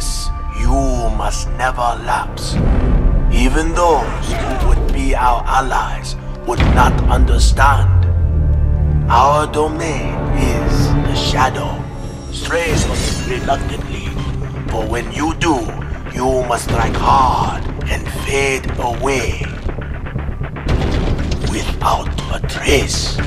this, you must never lapse. Even those who would be our allies would not understand. Our domain is the shadow. Stray from it reluctantly, for when you do, you must strike hard and fade away without a trace.